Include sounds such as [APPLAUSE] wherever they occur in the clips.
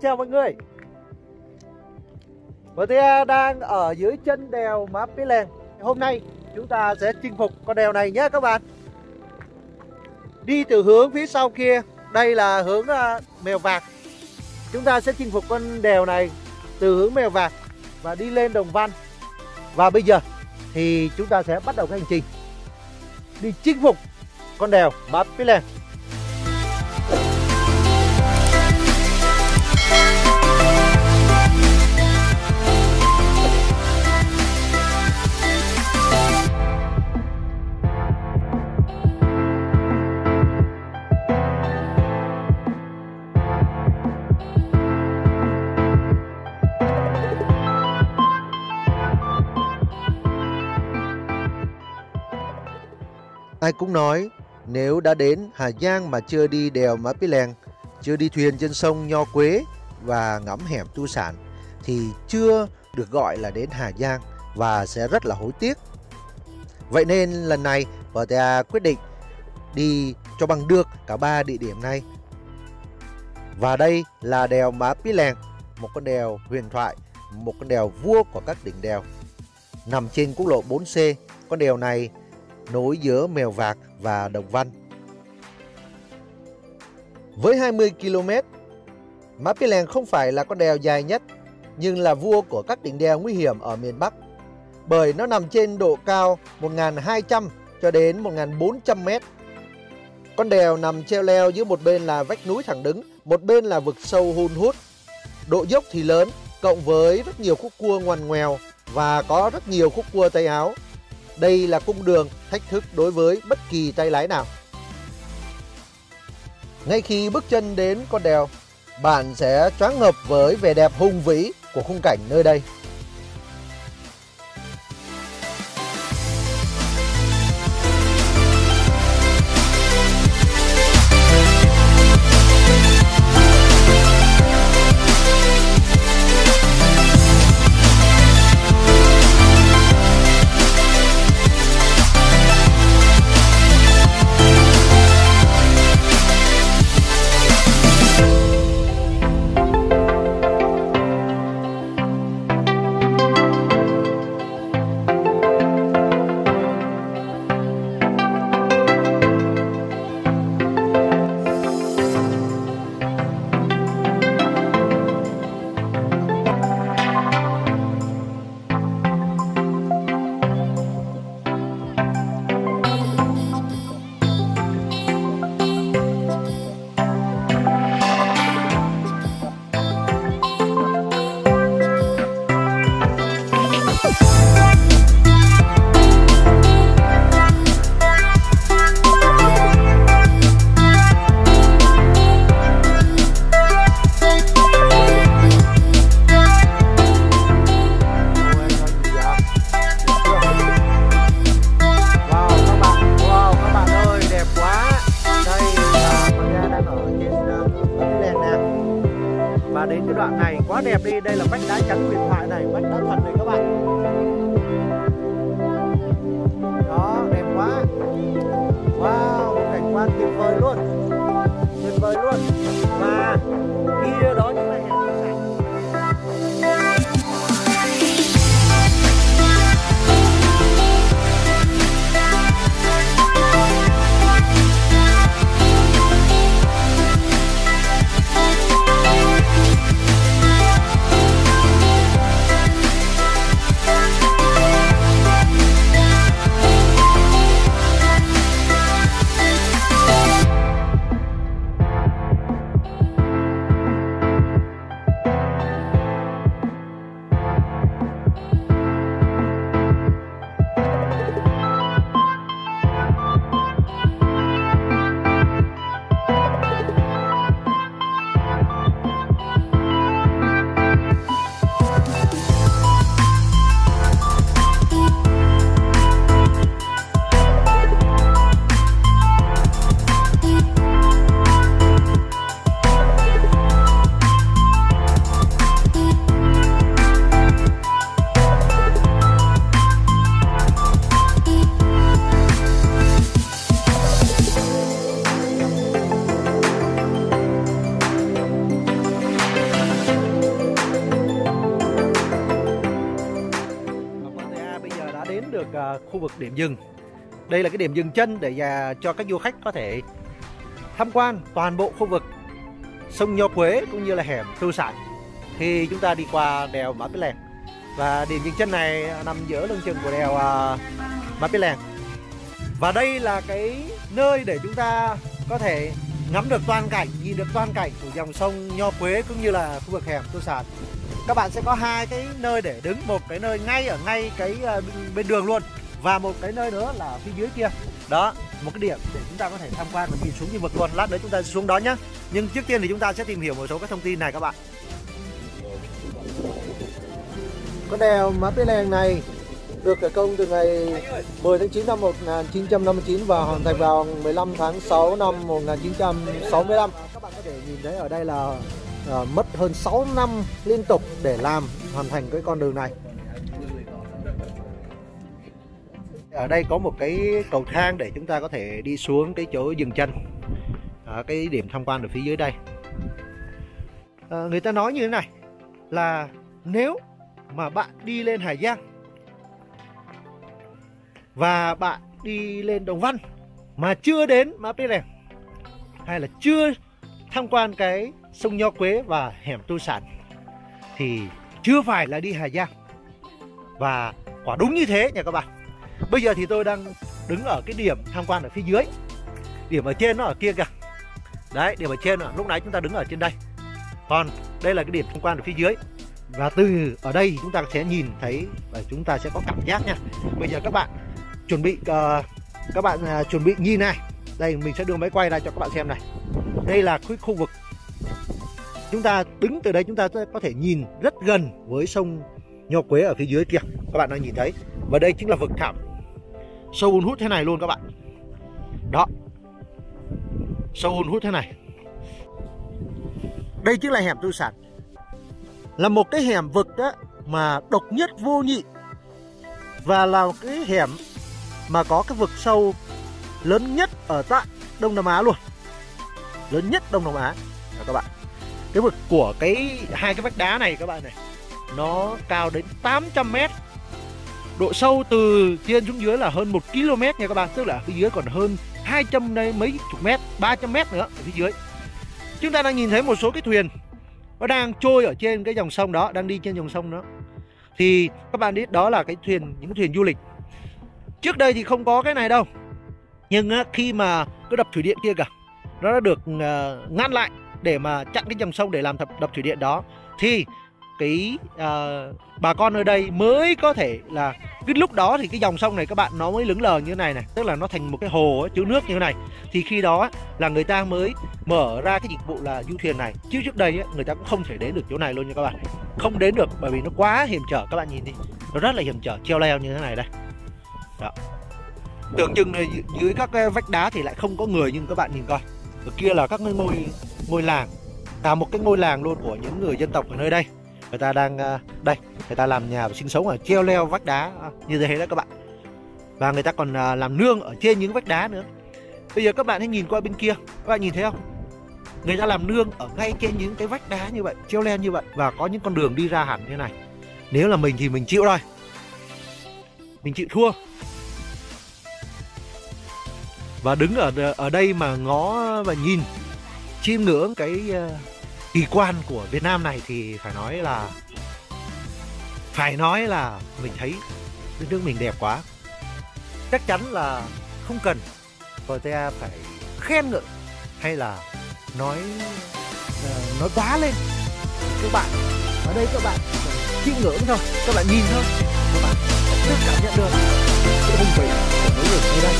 chào mọi người. Và đang ở dưới chân đèo Má Pí Lèng Hôm nay chúng ta sẽ chinh phục con đèo này nhé các bạn. Đi từ hướng phía sau kia Đây là hướng uh, Mèo Vạc. Chúng ta sẽ chinh phục con đèo này từ hướng Mèo Vạc Và đi lên Đồng Văn. Và bây giờ thì chúng ta sẽ bắt đầu cái hành trình. Đi chinh phục con đèo Má Pí Lèng Ai cũng nói nếu đã đến Hà Giang mà chưa đi đèo Mã Pí Lèng, chưa đi thuyền trên sông Nho Quế và ngắm hẻm tu sản thì chưa được gọi là đến Hà Giang và sẽ rất là hối tiếc. Vậy nên lần này VTA quyết định đi cho bằng được cả ba địa điểm này. Và đây là đèo Mã Pí Lèng, một con đèo huyền thoại, một con đèo vua của các đỉnh đèo. Nằm trên quốc lộ 4C, con đèo này nối giữa Mèo Vạc và Đồng Văn. Với 20 km, Mã Pí Lèng không phải là con đèo dài nhất, nhưng là vua của các đỉnh đèo nguy hiểm ở miền Bắc. Bởi nó nằm trên độ cao 1.200 cho đến 1.400 mét. Con đèo nằm treo leo giữa một bên là vách núi thẳng đứng, một bên là vực sâu hun hút. Độ dốc thì lớn, cộng với rất nhiều khúc cua ngoằn ngoèo và có rất nhiều khúc cua tay áo đây là cung đường thách thức đối với bất kỳ tay lái nào. Ngay khi bước chân đến con đèo, bạn sẽ choáng ngợp với vẻ đẹp hùng vĩ của khung cảnh nơi đây. quá đẹp đi, đây là vách đá trắng huyền thoại này, vách đá thật này các bạn. Đó, đẹp quá. Wow, cảnh quan tuyệt vời luôn. Tuyệt vời luôn. Và khi khu vực điểm dừng. Đây là cái điểm dừng chân để cho các du khách có thể tham quan toàn bộ khu vực sông Nho Quế cũng như là hẻm tư sản. Khi chúng ta đi qua đèo Mã Pí Lèng. Và điểm dừng chân này nằm giữa lưng chừng của đèo à, Mã Pí Lèng. Và đây là cái nơi để chúng ta có thể ngắm được toàn cảnh, nhìn được toàn cảnh của dòng sông Nho Quế cũng như là khu vực hẻm tư sản. Các bạn sẽ có hai cái nơi để đứng, một cái nơi ngay ở ngay cái à, bên đường luôn và một cái nơi nữa là phía dưới kia đó một cái điểm để chúng ta có thể tham quan và nhìn xuống như vực luôn lát nữa chúng ta sẽ xuống đó nhé nhưng trước tiên thì chúng ta sẽ tìm hiểu một số các thông tin này các bạn con đèo Mã Pí Lèng này được khởi công từ ngày 10 tháng 9 năm 1959 và hoàn thành vào 15 tháng 6 năm 1965. Các bạn có thể nhìn thấy ở đây là uh, mất hơn 6 năm liên tục để làm hoàn thành cái con đường này. Ở đây có một cái cầu thang để chúng ta có thể đi xuống cái chỗ dừng chân ở cái điểm tham quan ở phía dưới đây. À, người ta nói như thế này là nếu mà bạn đi lên Hải Giang và bạn đi lên Đồng Văn mà chưa đến Mã Pê Lèng hay là chưa tham quan cái sông Nho Quế và hẻm Tu Sản thì chưa phải là đi Hà Giang và quả đúng như thế nha các bạn bây giờ thì tôi đang đứng ở cái điểm tham quan ở phía dưới. Điểm ở trên nó ở kia kìa. Đấy điểm ở trên lúc nãy chúng ta đứng ở trên đây. Còn đây là cái điểm tham quan ở phía dưới. Và từ ở đây chúng ta sẽ nhìn thấy và chúng ta sẽ có cảm giác nha. Bây giờ các bạn chuẩn bị uh, các bạn uh, chuẩn bị nhìn này. Đây mình sẽ đưa máy quay ra cho các bạn xem này. Đây là cái khu vực. Chúng ta đứng từ đây chúng ta có thể nhìn rất gần với sông Nho Quế ở phía dưới kia. Các bạn đang nhìn thấy. Và đây chính là vực thẳm sâu hun hút thế này luôn các bạn. Đó. Sâu hun hút thế này. Đây chính là hẻm tư sản. Là một cái hẻm vực đó mà độc nhất, vô nhị. Và là một cái hẻm mà có cái vực sâu lớn nhất ở tại Đông Nam Á luôn. Lớn nhất Đông Nam Á. Đó các bạn. Cái vực của cái hai cái vách đá này các bạn này, nó cao đến 800 mét độ sâu từ trên xuống dưới là hơn 1 km nha các bạn, tức là phía dưới còn hơn 200 đây, mấy chục mét 300 mét nữa ở phía dưới. Chúng ta đang nhìn thấy một số cái thuyền, nó đang trôi ở trên cái dòng sông đó, đang đi trên dòng sông đó. Thì các bạn biết đó là cái thuyền, những thuyền du lịch. Trước đây thì không có cái này đâu, nhưng khi mà cái đập thủy điện kia cả nó đã được ờ, ngăn lại để mà chặn cái dòng sông để làm đập thủy điện đó. Thì cái uh, bà con ở đây mới có thể là cái lúc đó thì cái dòng sông này các bạn nó mới lững lờ như thế này này. Tức là nó thành một cái hồ chứa nước như thế này. Thì khi đó là người ta mới mở ra cái dịch vụ là du thuyền này. Chứ trước đây ấy, người ta cũng không thể đến được chỗ này luôn nha các bạn. Không đến được bởi vì nó quá hiểm trở. Các bạn nhìn đi nó rất là hiểm trở treo leo như thế này đây. Đó. Tưởng chừng dưới các cái vách đá thì lại không có người nhưng các bạn nhìn coi. Ở kia là các ngôi ngôi làng. Cả một cái ngôi làng luôn của những người dân tộc ở nơi đây người ta đang à, đây, người ta làm nhà và sinh sống ở treo leo vách đá à, như thế đó các bạn. Và người ta còn à, làm nương ở trên những vách đá nữa. Bây giờ các bạn hãy nhìn qua bên kia, các bạn nhìn thấy không? Người ta làm nương ở ngay trên những cái vách đá như vậy, treo leo như vậy và có những con đường đi ra hẳn như này. Nếu là mình thì mình chịu thôi. Mình chịu thua. Và đứng ở ở đây mà ngó và nhìn, chiêm ngưỡng cái kỳ quan của Việt Nam này thì phải nói là, phải nói là mình thấy đất nước mình đẹp quá. Chắc chắn là không cần Voltaire phải khen ngợi hay là nói ờ, nói quá lên. Các bạn, ở đây các bạn chiêm ngưỡng thôi, các bạn nhìn thôi. Các bạn tự cảm nhận được cái hùng vĩ của núi rừng nơi đây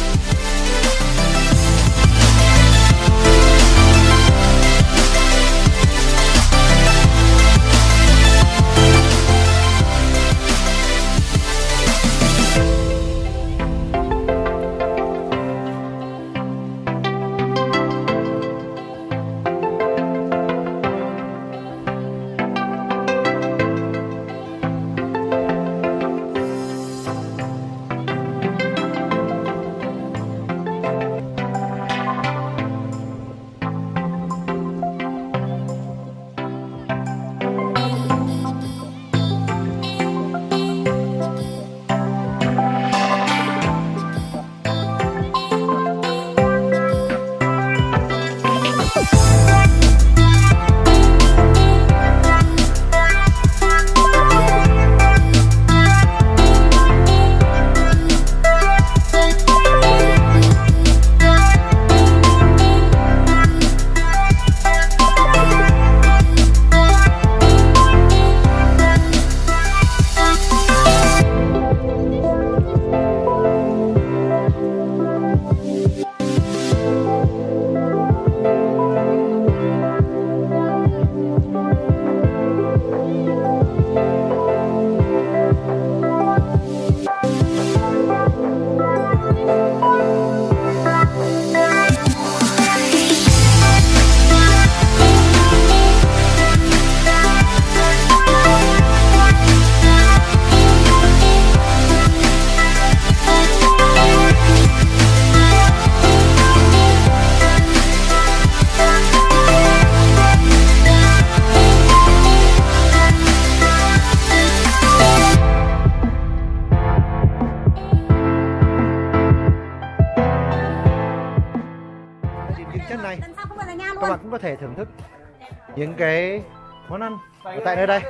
những cái món ăn ở tại nơi đây.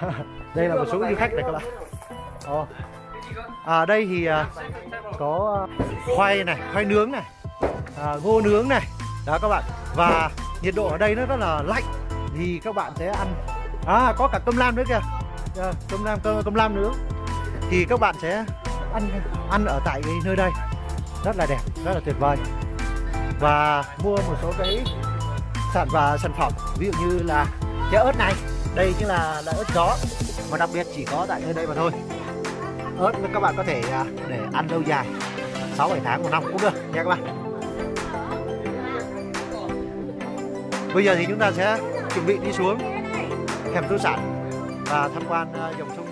[LAUGHS] đây là một số du khách này các bạn. Ồ. à đây thì à, có khoai này khoai nướng này à, ngô nướng này. Đó các bạn. Và nhiệt độ ở đây nó rất là lạnh thì các bạn sẽ ăn. À có cả cơm lam nữa kìa. À, cơm lam cơm, cơm lam nướng. Thì các bạn sẽ ăn ăn ở tại cái nơi đây. Rất là đẹp rất là tuyệt vời. Và mua một số cái sản và sản phẩm. Ví dụ như là trái ớt này, đây chính là là ớt gió mà đặc biệt chỉ có tại nơi đây mà thôi. Ớt các bạn có thể à, để ăn lâu dài 6 7 tháng một năm cũng được, nha các bạn. Bây giờ thì chúng ta sẽ chuẩn bị đi xuống thềm tư sản và tham quan à, dòng sông